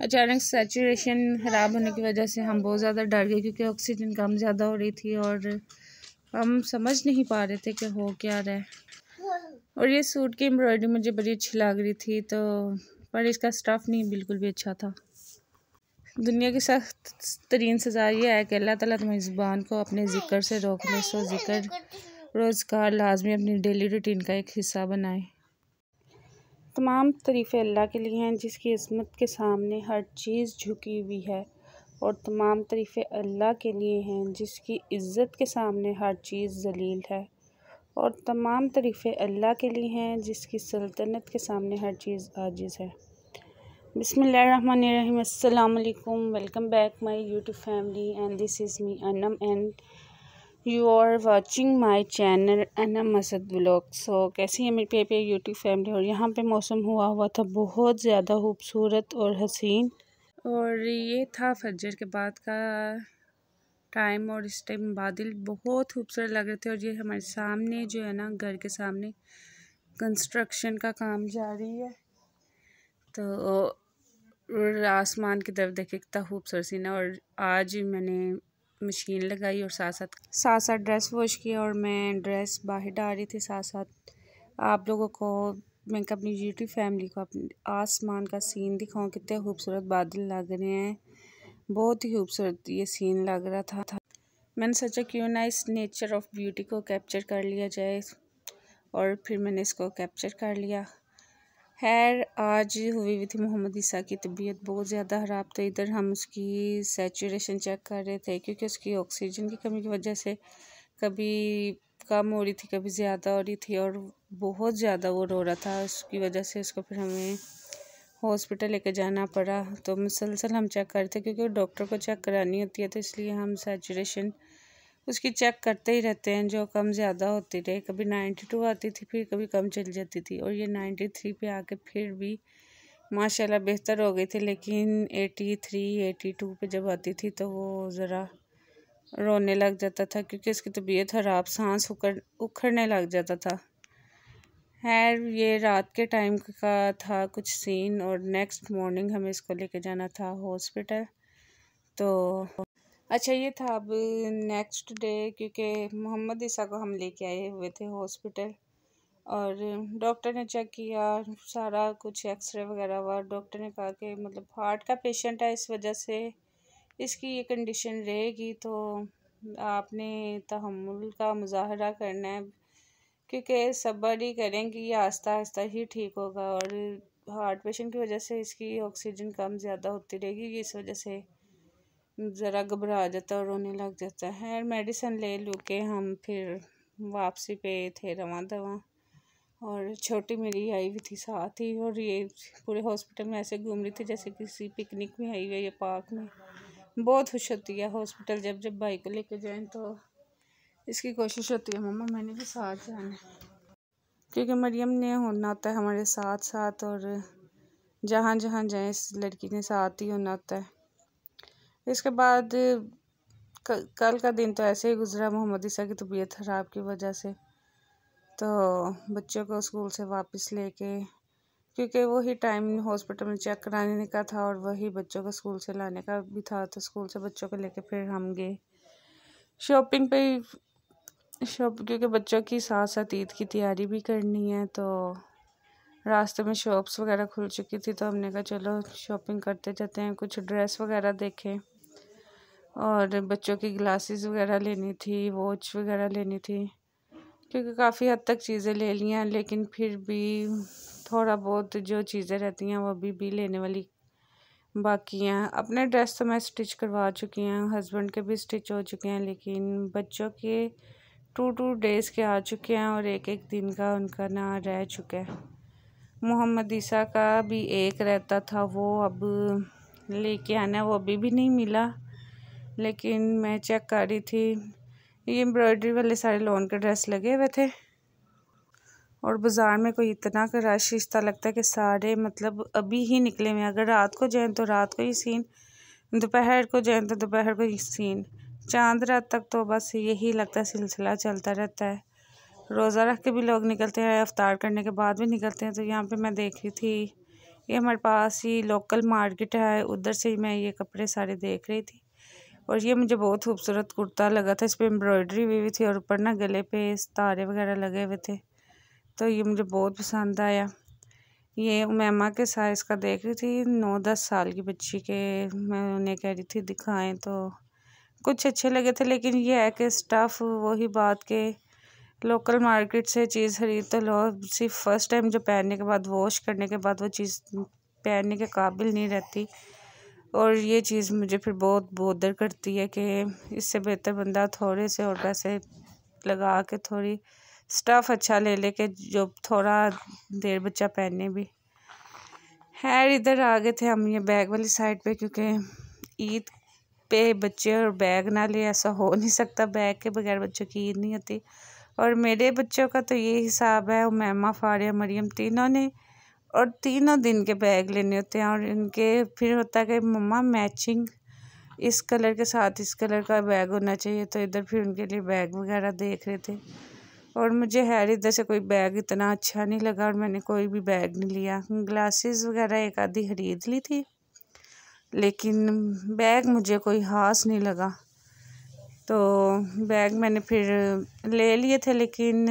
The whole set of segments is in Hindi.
अचानक सेचुरेशन ख़राब होने की वजह से हम बहुत ज़्यादा डर गए क्योंकि ऑक्सीजन कम ज़्यादा हो रही थी और हम समझ नहीं पा रहे थे कि हो क्या रहा और ये सूट की एम्ब्रॉयडरी मुझे बड़ी अच्छी लग रही थी तो पर इसका स्टफ़ नहीं, बिल्कुल भी अच्छा था। दुनिया की सख्त तरीन सज़ा यह है कि अल्लाह ताला तुम्हारी ज़ुबान को अपने ज़िक्र से रोक ले सो ज़िक्र रोज़गार लाजमी अपनी डेली रूटीन का एक हिस्सा बनाए। तमाम तरीफ़े अल्लाह के लिए हैं, जिसकी इसमत के सामने हर चीज़ झुकी हुई है, और तमाम तरीफ़े अल्लाह के लिए हैं, जिसकी इज़्ज़त के सामने हर चीज़ जलील है। और तमाम तरीफ़े अल्लाह के लिए हैं, जिसकी सल्तनत के सामने हर चीज़ आजिज़ है। बिसमीम welcome back my YouTube family, and this is me Anam, and you are watching my channel Anam Masad blog. So कैसी है मेरी पे यूट्यूब फैमिली और यहाँ पे मौसम हुआ हुआ था बहुत ज़्यादा खूबसूरत और हसीन। और ये था फजर के बाद का टाइम और इस टाइम बादल बहुत खूबसूरत लग रहे थे। और ये हमारे सामने जो है ना, घर के सामने कंस्ट्रक्शन का काम जारी है। तो आसमान की तरफ़ देखे कितना खूबसूरत सीन है। और आज मैंने मशीन लगाई और साथ साथ साथ साथ ड्रेस वॉश किया और मैं ड्रेस बाहर डाल रही थी साथ साथ आप लोगों को मैं अपनी यूट्यूब फैमिली को अपने आसमान का सीन दिखाऊँ कितने खूबसूरत बादल लग रहे हैं। बहुत ही खूबसूरत ये सीन लग रहा था, था। मैंने सोचा क्यों ना इस नेचर ऑफ़ ब्यूटी को कैप्चर कर लिया जाए और फिर मैंने इसको कैप्चर कर लिया। खैर, आज हुई हुई थी मोहम्मद ईसा की तबीयत बहुत ज़्यादा ख़राब तो इधर हम उसकी सेचुरेशन चेक कर रहे थे क्योंकि उसकी ऑक्सीजन की कमी की वजह से कभी कम हो रही थी, कभी ज़्यादा हो रही थी और बहुत ज़्यादा वो रो रहा था। उसकी वजह से उसको फिर हमें हॉस्पिटल लेके जाना पड़ा। तो मुसलसल हम चेक करते क्योंकि डॉक्टर को चेक करानी होती है तो इसलिए हम सेचुरेशन उसकी चेक करते ही रहते हैं, जो कम ज़्यादा होती रहे। कभी नाइन्टी टू आती थी, फिर कभी कम चली जाती थी। और ये नाइन्टी थ्री पे आके फिर भी माशाल्लाह बेहतर हो गई थी, लेकिन एटी थ्री एटी टू पर जब आती थी तो वो ज़रा रोने लग जाता था, क्योंकि उसकी तबीयत ख़राब, सांस उखड़, उखड़ने लग जाता था। खैर, ये रात के टाइम का था कुछ सीन और नेक्स्ट मॉर्निंग हमें इसको लेके जाना था हॉस्पिटल तो अच्छा ये था अब नेक्स्ट डे क्योंकि मोहम्मद ईसा को हम लेके आए हुए थे हॉस्पिटल और डॉक्टर ने चेक किया, सारा कुछ एक्सरे वगैरह हुआ। डॉक्टर ने कहा कि मतलब हार्ट का पेशेंट है इस वजह से, इसकी ये कंडीशन रहेगी तो आपने तहमुल का मुजाहरा करना है क्योंकि सब्र ही करेंगे, ये आहिस्ता आहिस्ता ही ठीक होगा और हार्ट पेशेंट की वजह से इसकी ऑक्सीजन कम ज़्यादा होती रहेगी इस वजह से ज़रा घबरा जाता है और रोने लग जाता है। मेडिसिन ले लू के हम फिर वापसी पे थे रवा दवा। और छोटी मेरी आई हुई थी साथ ही और ये पूरे हॉस्पिटल में ऐसे घूम रही थी जैसे किसी पिकनिक में आई हुई है पार्क में। बहुत खुश होती है हॉस्पिटल जब जब बाइक को लेके जाएँ तो। इसकी कोशिश होती है, मम्मा, मैंने भी साथ जाना क्योंकि मरियम ने होना होता है हमारे साथ साथ और जहाँ जहाँ जाएँ, इस लड़की ने साथ ही होना होता है। इसके बाद, कल का दिन तो ऐसे ही गुजरा मोहम्मद ईसा की तबीयत ख़राब की वजह से। तो बच्चों को स्कूल से वापस लेके, क्योंकि वही टाइम हॉस्पिटल में चेक कराने का था और वही बच्चों को स्कूल से लाने का भी था तो स्कूल से बच्चों को लेके फिर हम गए। शॉपिंग पे, शॉप, क्योंकि बच्चों की साथ साथ ईद की तैयारी भी करनी है तो रास्ते में शॉप्स वगैरह खुल चुकी थी तो हमने कहा चलो शॉपिंग करते जाते हैं, कुछ ड्रेस वगैरह देखें। और बच्चों की ग्लासेस वगैरह लेनी थी वॉच वगैरह लेनी थी। क्योंकि काफ़ी हद तक चीज़ें ले ली हैं लेकिन फिर भी थोड़ा बहुत जो चीज़ें रहती हैं, वो अभी भी लेने वाली बाकी हैं। अपने ड्रेस तो मैं स्टिच करवा चुकी हूँ हस्बैंड के भी स्टिच हो चुके हैं, लेकिन बच्चों के टू टू डेज़ के आ चुके हैं और एक एक दिन का उनका ना रह चुका है। मोहम्मद ईसा का भी एक रहता था, वो अब लेके आना, वो अभी भी नहीं मिला। लेकिन मैं चेक कर रही थी। ये एम्ब्रॉयडरी वाले सारे लोन के ड्रेस लगे हुए थे। और बाज़ार में कोई इतना का रश रिश्ता लगता है कि सारे मतलब अभी ही निकले हुए अगर रात को जाएँ तो रात को ही सीन दोपहर को जाएँ तो दोपहर को ही सीन चाँद रात तक तो बस यही लगता है, सिलसिला चलता रहता है। रोज़ा रख के भी लोग निकलते हैं, अफ्तार करने के बाद भी निकलते हैं। तो यहाँ पे मैं देख रही थी, ये हमारे पास ही लोकल मार्केट है, उधर से ही मैं ये कपड़े सारे देख रही थी। और ये मुझे बहुत खूबसूरत कुर्ता लगा था। इस पर एम्ब्रॉयडरी हुई हुई थी और ऊपर ना गले पे तारे वगैरह लगे हुए थे। तो ये मुझे बहुत पसंद आया। ये उमैमा के साइज़ का देख रही थी नौ दस साल की बच्ची के। मैं उन्हें कह रही थी, दिखाएँ तो। कुछ अच्छे लगे थे, लेकिन ये है कि स्टफ़ वही बात के लोकल मार्केट से चीज़ खरीद तो लो। सिर्फ़ फ़र्स्ट टाइम जो पहनने के बाद, वॉश करने के बाद वो चीज़ पहनने के काबिल नहीं रहती। और ये चीज़ मुझे फिर बहुत बोदर करती है कि इससे बेहतर बंदा थोड़े से और पैसे लगा के थोड़ी स्टफ़ अच्छा ले ले के जो थोड़ा देर बच्चा पहने भी। खैर, इधर आ गए थे हम ये बैग वाली साइड पे क्योंकि ईद पे बच्चे और बैग ना ले, ऐसा हो नहीं सकता। बैग के बगैर बच्चों की ईद नहीं होती। और मेरे बच्चों का तो ये हिसाब है, उमैमा, फारिया, मरियम, तीनों ने और तीनों दिन के बैग लेने होते हैं और इनके, फिर होता है कि मम्मा मैचिंग इस कलर के साथ इस कलर का बैग होना चाहिए तो इधर फिर उनके लिए बैग वगैरह देख रहे थे। और मुझे हैर इधर से कोई बैग इतना अच्छा नहीं लगा और मैंने कोई भी बैग नहीं लिया। ग्लासेस वगैरह एक आधी ख़रीद ली थी, लेकिन बैग मुझे कोई ख़ास नहीं लगा। तो बैग मैंने फिर ले लिए थे, लेकिन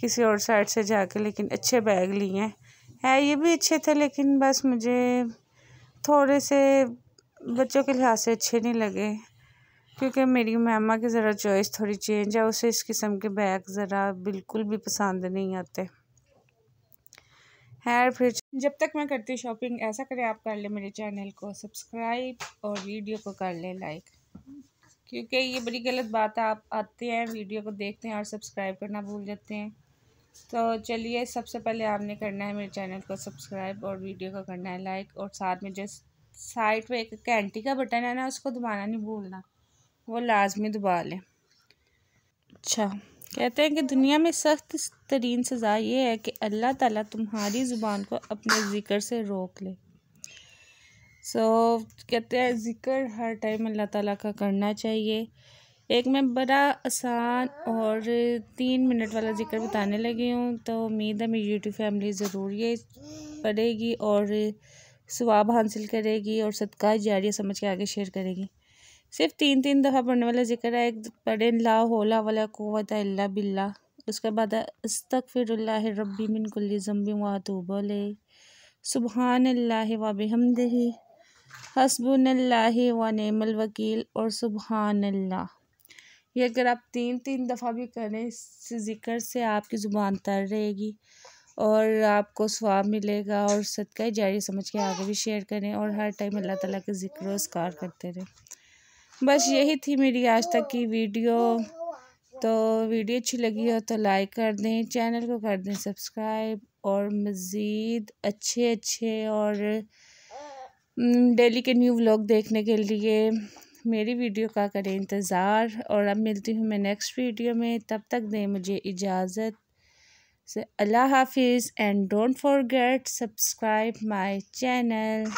किसी और साइड से जाके, लेकिन अच्छे बैग लिए हैं। है, ये भी अच्छे थे, लेकिन बस मुझे थोड़े से बच्चों के लिहाज से अच्छे नहीं लगे। क्योंकि मेरी मामा की ज़रा चॉइस थोड़ी चेंज है, उसे इस किस्म के बैग ज़रा बिल्कुल भी पसंद नहीं आते। खैर, फिर जब तक मैं करती शॉपिंग ऐसा करें आप कर लें मेरे चैनल को सब्सक्राइब और वीडियो को कर लें लाइक क्योंकि ये बड़ी गलत बात है, आप आते हैं वीडियो को देखते हैं और सब्सक्राइब करना भूल जाते हैं। तो चलिए सबसे पहले आपने करना है मेरे चैनल को सब्सक्राइब और वीडियो को करना है लाइक और साथ में जो साइड पे एक कैंटी का बटन है ना उसको दबाना नहीं भूलना। वो लाजमी दबा लें। अच्छा कहते हैं कि दुनिया में सख्त तरीन सज़ा ये है कि अल्लाह ताला तुम्हारी ज़ुबान को अपने ज़िक्र से रोक ले। सो so, कहते हैं ज़िक्र हर टाइम अल्लाह ताला का करना चाहिए। एक मैं बड़ा आसान और तीन मिनट वाला ज़िक्र बताने लगी हूँ तो उम्मीद है मेरी यूट्यूब फैमिली ज़रूर ये पढ़ेगी और स्वाब हासिल करेगी और सदका जारिया समझ के आगे शेयर करेगी। सिर्फ़ तीन तीन दफ़ा पढ़ने वाला ज़िक्र है, एक पढ़े ला होला वाला कुत अल्ला बिल्ला। उसके बाद फिर रब्बी मिन कुल्ली ज़म्बी व बोले सुबहान अल्लाह व बिहमदिही। हसबुल्ला व नमल वकील और सुबहान अल्लाह ये अगर आप तीन तीन दफ़ा भी करें इस ज़िक्र से आपकी ज़ुबान तर रहेगी और आपको स्वाब मिलेगा और सदका जारी समझ के आगे भी शेयर करें और हर टाइम अल्लाह ताला के ज़िक्र उसकार करते रहें। बस यही थी मेरी आज तक की वीडियो। तो वीडियो अच्छी लगी हो तो लाइक कर दें, चैनल को कर दें सब्सक्राइब और मज़ीद अच्छे अच्छे और डेली के न्यू व्लॉग देखने के लिए मेरी वीडियो का करें इंतज़ार और अब मिलती हूँ मैं नेक्स्ट वीडियो में। तब तक दें मुझे इजाज़त। से अल्लाह हाफिज़ and don't forget subscribe my channel.